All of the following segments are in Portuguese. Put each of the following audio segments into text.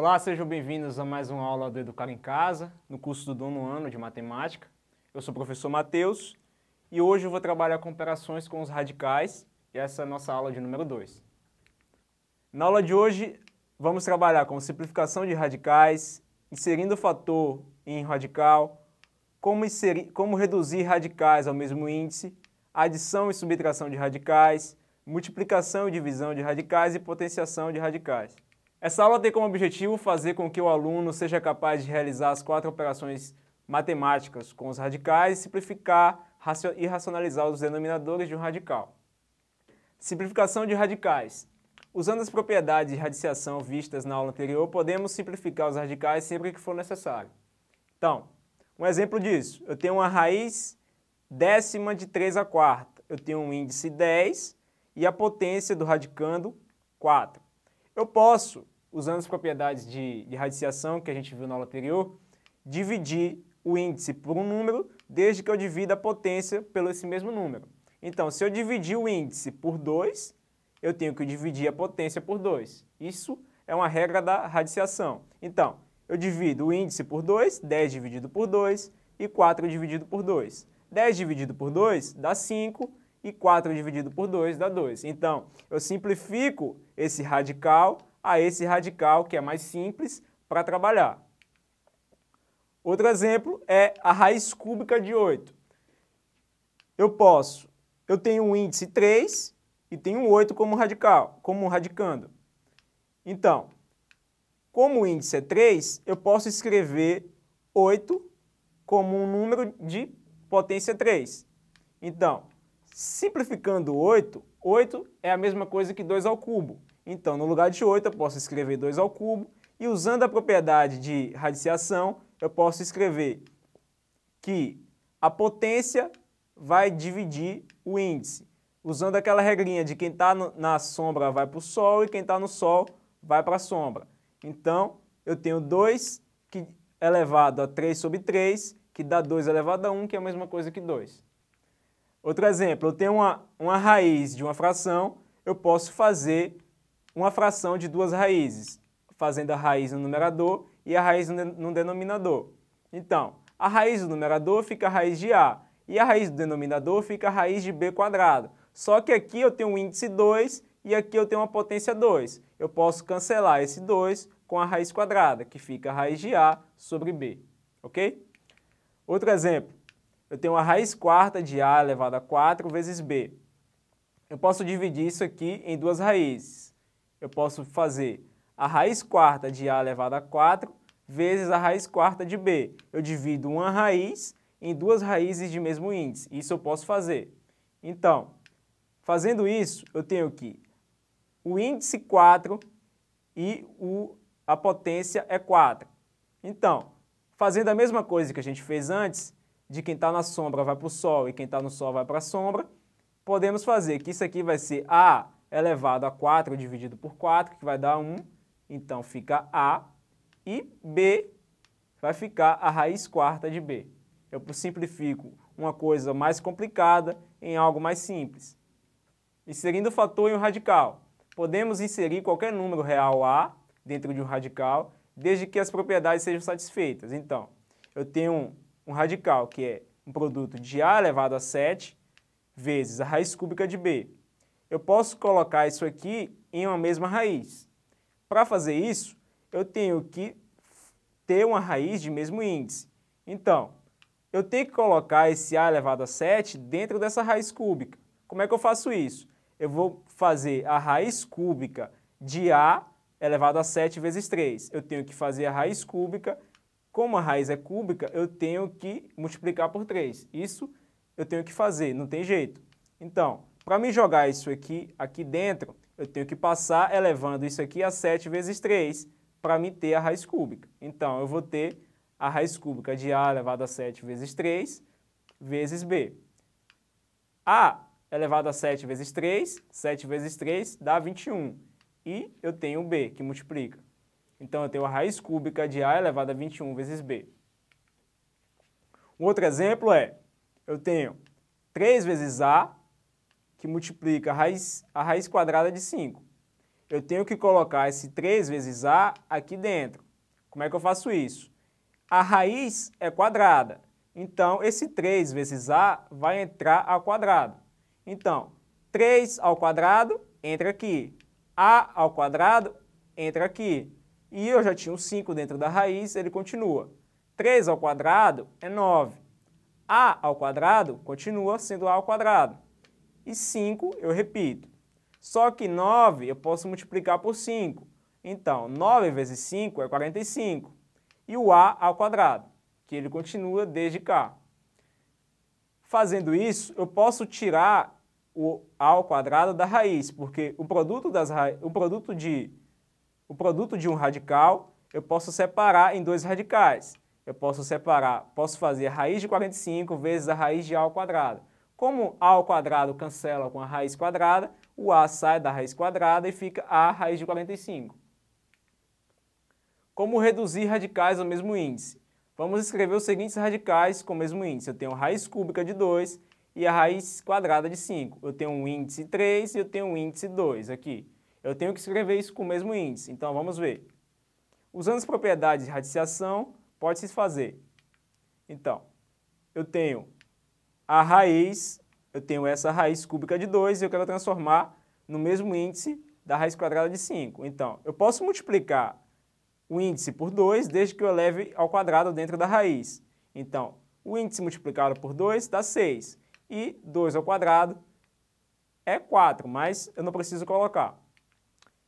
Olá, sejam bem-vindos a mais uma aula do Educar em Casa, no curso do nono ano de Matemática. Eu sou o professor Matheus e hoje eu vou trabalhar com operações com os radicais e essa é a nossa aula de número 2. Na aula de hoje, vamos trabalhar com simplificação de radicais, inserindo fator em radical, como, inserir, como reduzir radicais ao mesmo índice, adição e subtração de radicais, multiplicação e divisão de radicais e potenciação de radicais. Essa aula tem como objetivo fazer com que o aluno seja capaz de realizar as quatro operações matemáticas com os radicais e simplificar e racionalizar os denominadores de um radical. Simplificação de radicais. Usando as propriedades de radiciação vistas na aula anterior, podemos simplificar os radicais sempre que for necessário. Então, um exemplo disso, eu tenho uma raiz décima de 3 a quarta, eu tenho um índice 10 e a potência do radicando 4. Eu posso, usando as propriedades de, de radiciação que a gente viu na aula anterior, dividir o índice por um número, desde que eu divida a potência pelo esse mesmo número. Então, se eu dividir o índice por 2, eu tenho que dividir a potência por 2. Isso é uma regra da radiciação. Então, eu divido o índice por 2, 10 dividido por 2, e 4 dividido por 2. 10 dividido por 2 dá 5, e 4 dividido por 2 dá 2. Então, eu simplifico esse radical a esse radical, que é mais simples, para trabalhar. Outro exemplo é a raiz cúbica de 8. Eu posso, eu tenho um índice 3 e tenho 8 como radical, como radicando. Então, como o índice é 3, eu posso escrever 8 como um número de potência 3. Então, Simplificando 8, 8 é a mesma coisa que 2 ao cubo. Então, no lugar de 8, eu posso escrever 2 ao cubo. E usando a propriedade de radiciação, eu posso escrever que a potência vai dividir o índice. Usando aquela regrinha de quem está na sombra vai para o sol e quem está no sol vai para a sombra. Então, eu tenho 2 que elevado a 3 sobre 3, que dá 2 elevado a 1, que é a mesma coisa que 2. Outro exemplo, eu tenho uma, uma raiz de uma fração, eu posso fazer uma fração de duas raízes, fazendo a raiz no numerador e a raiz no denominador. Então, a raiz do numerador fica a raiz de A, e a raiz do denominador fica a raiz de B quadrado. Só que aqui eu tenho um índice 2 e aqui eu tenho uma potência 2. Eu posso cancelar esse 2 com a raiz quadrada, que fica a raiz de A sobre B, ok? Outro exemplo, eu tenho a raiz quarta de A elevado a 4 vezes B. Eu posso dividir isso aqui em duas raízes. Eu posso fazer a raiz quarta de A elevado a 4 vezes a raiz quarta de B. Eu divido uma raiz em duas raízes de mesmo índice. Isso eu posso fazer. Então, fazendo isso, eu tenho que o índice 4 e o, a potência é 4. Então, fazendo a mesma coisa que a gente fez antes, de quem está na sombra vai para o Sol e quem está no Sol vai para a sombra, podemos fazer que isso aqui vai ser A elevado a 4 dividido por 4, que vai dar 1. Então, fica A. E B vai ficar a raiz quarta de B. Eu simplifico uma coisa mais complicada em algo mais simples. Inserindo o fator em um radical. Podemos inserir qualquer número real A dentro de um radical, desde que as propriedades sejam satisfeitas. Então, eu tenho um radical, que é um produto de A elevado a 7 vezes a raiz cúbica de B. Eu posso colocar isso aqui em uma mesma raiz. Para fazer isso, eu tenho que ter uma raiz de mesmo índice. Então, eu tenho que colocar esse A elevado a 7 dentro dessa raiz cúbica. Como é que eu faço isso? Eu vou fazer a raiz cúbica de A elevado a 7 vezes 3. Eu tenho que fazer a raiz cúbica como a raiz é cúbica, eu tenho que multiplicar por 3. Isso eu tenho que fazer, não tem jeito. Então, para me jogar isso aqui, aqui dentro, eu tenho que passar elevando isso aqui a 7 vezes 3 para me ter a raiz cúbica. Então, eu vou ter a raiz cúbica de A elevado a 7 vezes 3 vezes B. A elevado a 7 vezes 3, 7 vezes 3 dá 21. E eu tenho B, que multiplica. Então, eu tenho a raiz cúbica de A elevado a 21 vezes B. Um outro exemplo é, eu tenho 3 vezes A, que multiplica a raiz, a raiz quadrada de 5. eu tenho que colocar esse 3 vezes A aqui dentro. Como é que eu faço isso? A raiz é quadrada, então esse 3 vezes A vai entrar ao quadrado. Então, 3 ao quadrado entra aqui, A ao quadrado entra aqui. E eu já tinha um 5 dentro da raiz, ele continua. 3 ao quadrado é 9. A ao quadrado continua sendo A ao quadrado. E 5 eu repito. Só que 9 eu posso multiplicar por 5. Então, 9 vezes 5 é 45 e o a ao quadrado, que ele continua desde cá. Fazendo isso, eu posso tirar o a ao quadrado da raiz, porque o produto, das o produto, de, o produto de um radical eu posso separar em dois radicais. Eu posso separar, posso fazer a raiz de 45 vezes a raiz de a ao quadrado. Como a ao quadrado cancela com a raiz quadrada, o a sai da raiz quadrada e fica a raiz de 45. Como reduzir radicais ao mesmo índice? Vamos escrever os seguintes radicais com o mesmo índice. Eu tenho a raiz cúbica de 2 e a raiz quadrada de 5. Eu tenho um índice 3 e eu tenho um índice 2 aqui. Eu tenho que escrever isso com o mesmo índice. Então, vamos ver. Usando as propriedades de radiciação, pode-se fazer. Então, eu tenho a raiz, eu tenho essa raiz cúbica de 2 e eu quero transformar no mesmo índice da raiz quadrada de 5. Então, eu posso multiplicar o índice por 2 desde que eu leve ao quadrado dentro da raiz. Então, o índice multiplicado por 2 dá 6. E 2 ao quadrado é 4, mas eu não preciso colocar.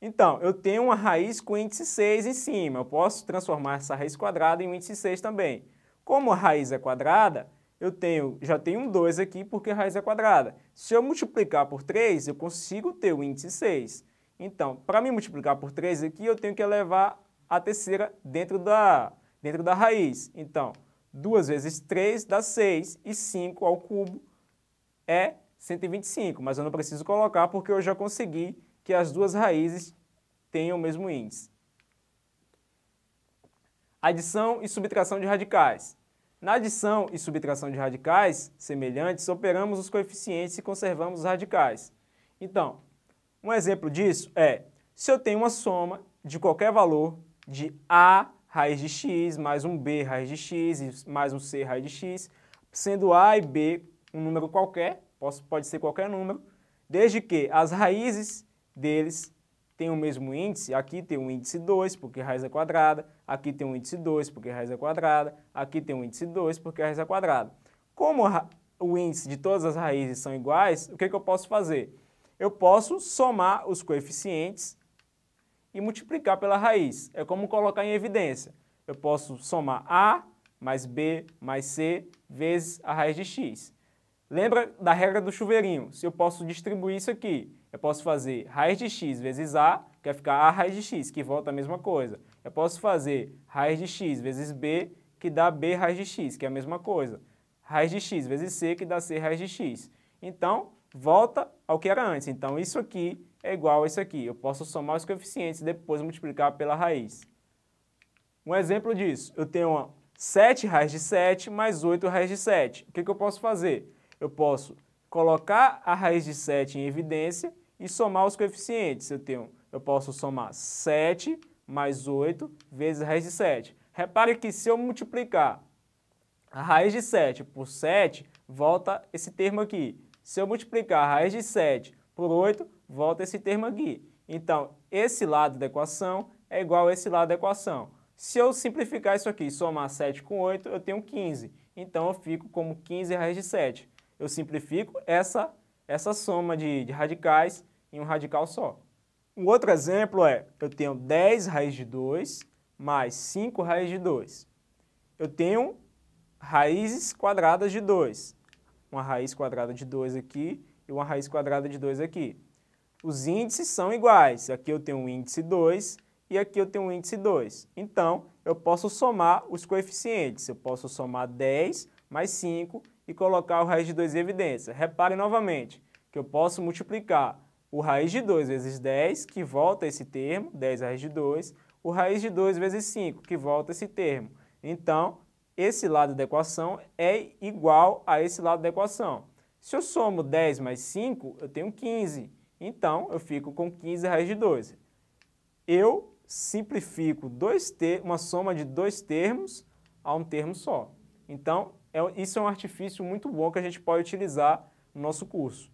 Então, eu tenho uma raiz com índice 6 em cima. Eu posso transformar essa raiz quadrada em um índice 6 também. Como a raiz é quadrada, eu tenho, já tenho um 2 aqui porque a raiz é quadrada. Se eu multiplicar por 3, eu consigo ter o índice 6. Então, para me multiplicar por 3 aqui, eu tenho que elevar a terceira dentro da, dentro da raiz. Então, 2 vezes 3 dá 6 e 5 ao cubo é 125, mas eu não preciso colocar porque eu já consegui que as duas raízes tenham o mesmo índice. Adição e subtração de radicais. Na adição e subtração de radicais semelhantes, operamos os coeficientes e conservamos os radicais. Então, um exemplo disso é, se eu tenho uma soma de qualquer valor de A raiz de x mais um B raiz de x mais um C raiz de x, sendo A e B um número qualquer, pode ser qualquer número, desde que as raízes deles tenham o mesmo índice, aqui tem um índice 2, porque raiz é quadrada, aqui tem um índice 2, porque raiz é quadrada, aqui tem um índice 2, porque raiz é quadrada. Como o índice de todas as raízes são iguais, o que, que eu posso fazer? Eu posso somar os coeficientes e multiplicar pela raiz. É como colocar em evidência. Eu posso somar A mais B mais C vezes a raiz de x. Lembra da regra do chuveirinho? Se eu posso distribuir isso aqui, eu posso fazer raiz de x vezes A, que vai ficar A raiz de x, que volta a mesma coisa. Eu posso fazer raiz de x vezes B, que dá B raiz de x, que é a mesma coisa. Raiz de x vezes C, que dá C raiz de x. Então, volta ao que era antes. Então, isso aqui é igual a isso aqui. Eu posso somar os coeficientes e depois multiplicar pela raiz. Um exemplo disso, eu tenho 7 raiz de 7 mais 8 raiz de 7. O que, que eu posso fazer? Eu posso colocar a raiz de 7 em evidência e somar os coeficientes. Eu, tenho, eu posso somar 7 mais 8 vezes a raiz de 7. Repare que se eu multiplicar a raiz de 7 por 7, volta esse termo aqui. Se eu multiplicar a raiz de 7 por 8, volta esse termo aqui. Então, esse lado da equação é igual a esse lado da equação. Se eu simplificar isso aqui, somar 7 com 8, eu tenho 15. Então, eu fico como 15 raiz de 7. Eu simplifico essa, essa soma de, de radicais em um radical só. Um outro exemplo é, eu tenho 10 raiz de 2 mais 5 raiz de 2. Eu tenho raízes quadradas de 2. Uma raiz quadrada de 2 aqui e uma raiz quadrada de 2 aqui os índices são iguais. Aqui eu tenho um índice 2 e aqui eu tenho um índice 2. Então, eu posso somar os coeficientes. Eu posso somar 10 mais 5 e colocar o raiz de 2 em evidência. Repare novamente que eu posso multiplicar o raiz de 2 vezes 10, que volta esse termo, 10 raiz de 2, o raiz de 2 vezes 5, que volta esse termo. Então, esse lado da equação é igual a esse lado da equação. Se eu somo 10 mais 5, eu tenho 15. Então, eu fico com 15 raiz de 2. eu simplifico dois ter uma soma de dois termos a um termo só. Então, é, isso é um artifício muito bom que a gente pode utilizar no nosso curso.